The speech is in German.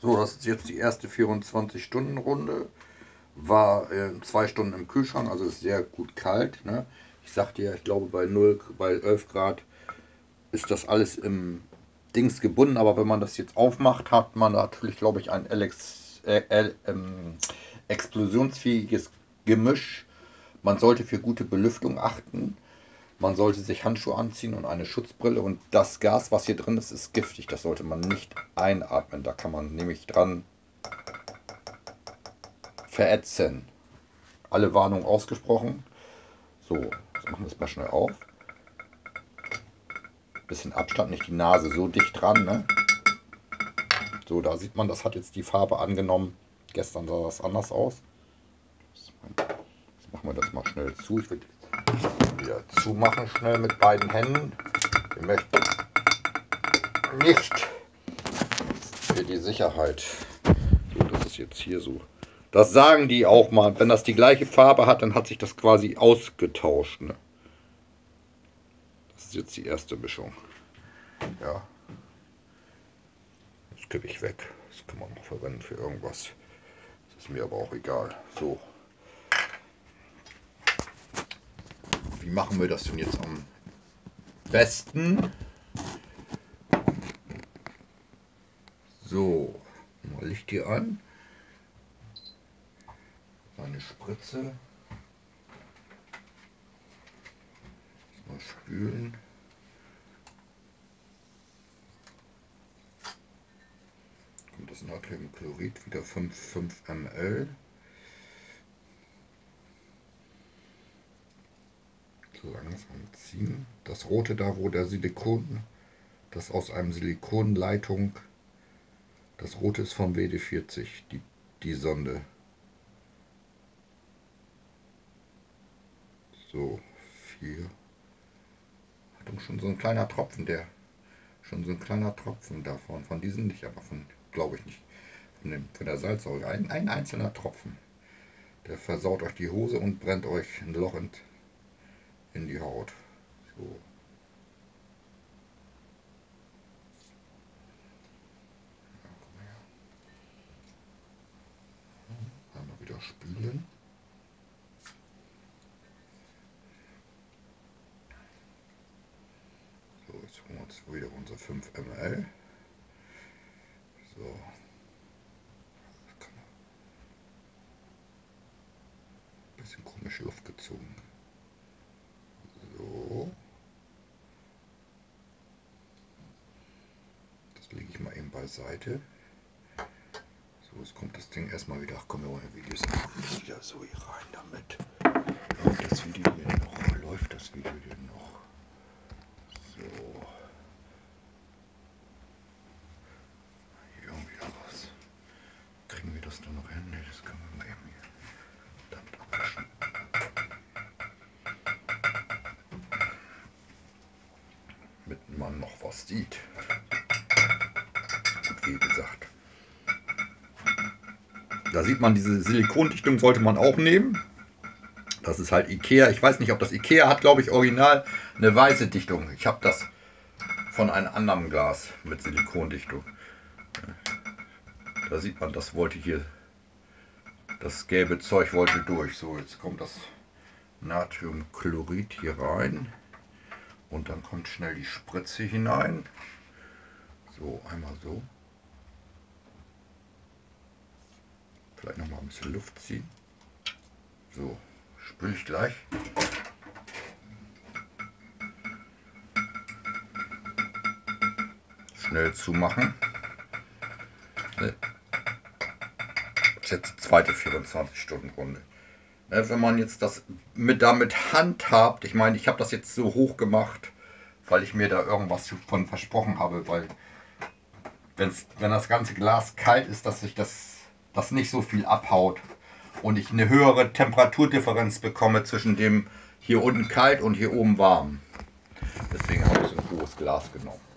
So, das ist jetzt die erste 24-Stunden-Runde. War äh, zwei Stunden im Kühlschrank, also ist sehr gut kalt. Ne? Ich sagte ja, ich glaube bei 0, bei 11 Grad ist das alles im Dings gebunden, aber wenn man das jetzt aufmacht, hat man natürlich, glaube ich, ein Alex, äh, äh, ähm, explosionsfähiges Gemisch. Man sollte für gute Belüftung achten. Man sollte sich Handschuhe anziehen und eine Schutzbrille. Und das Gas, was hier drin ist, ist giftig. Das sollte man nicht einatmen. Da kann man nämlich dran verätzen. Alle Warnungen ausgesprochen. So, jetzt machen wir es mal schnell auf. Bisschen Abstand, nicht die Nase so dicht dran. Ne? So, da sieht man, das hat jetzt die Farbe angenommen. Gestern sah das anders aus. Jetzt machen wir das mal schnell zu. Ich will wieder zumachen schnell mit beiden Händen. Wir möchten nicht für die Sicherheit. So, das ist jetzt hier so. Das sagen die auch mal. Wenn das die gleiche Farbe hat, dann hat sich das quasi ausgetauscht. Ne? Das ist jetzt die erste Mischung. Ja. Das kippe ich weg. Das kann man noch verwenden für irgendwas. Das ist mir aber auch egal. So. Wie machen wir das denn jetzt am besten? So, mal Licht hier an. Eine Spritze. Mal spülen. Kommt das Natriumchlorid wieder 5, 5 ml. Langsam ziehen. Das rote da, wo der Silikon, das aus einem Silikonleitung, das rote ist vom WD40, die, die Sonde. So, vier. Achtung, schon so ein kleiner Tropfen, der, schon so ein kleiner Tropfen davon, von diesen nicht, aber von, glaube ich nicht, von, dem, von der Salzsäure, ein, ein einzelner Tropfen. Der versaut euch die Hose und brennt euch ein Loch in, in die Haut. So. Einmal wieder spülen. So, jetzt holen wir uns wieder unsere 5 ml. So. Bisschen komische Luft gezogen. So. Das eben beiseite. So, jetzt kommt das Ding erstmal wieder. Ach komm, wir wollen Videos nicht wieder so hier rein damit. Läuft das Video hier noch? Läuft das Video hier noch? So. Hier irgendwie was. Kriegen wir das dann noch hin? Ne, das können wir mal eben hier damit abwaschen. Damit man noch was sieht. Wie gesagt. Da sieht man, diese Silikondichtung sollte man auch nehmen. Das ist halt Ikea. Ich weiß nicht, ob das Ikea hat, glaube ich, original eine weiße Dichtung. Ich habe das von einem anderen Glas mit Silikondichtung. Da sieht man, das wollte hier, das gelbe Zeug wollte durch. So, jetzt kommt das Natriumchlorid hier rein. Und dann kommt schnell die Spritze hinein. So, einmal so. Vielleicht noch mal ein bisschen Luft ziehen. So, spüle ich gleich. Schnell zumachen. Das ist jetzt die zweite 24-Stunden-Runde. Ne, wenn man jetzt das mit damit handhabt, ich meine, ich habe das jetzt so hoch gemacht, weil ich mir da irgendwas von versprochen habe, weil wenn das ganze Glas kalt ist, dass sich das, das nicht so viel abhaut und ich eine höhere Temperaturdifferenz bekomme zwischen dem hier unten kalt und hier oben warm. Deswegen habe ich so ein hohes Glas genommen.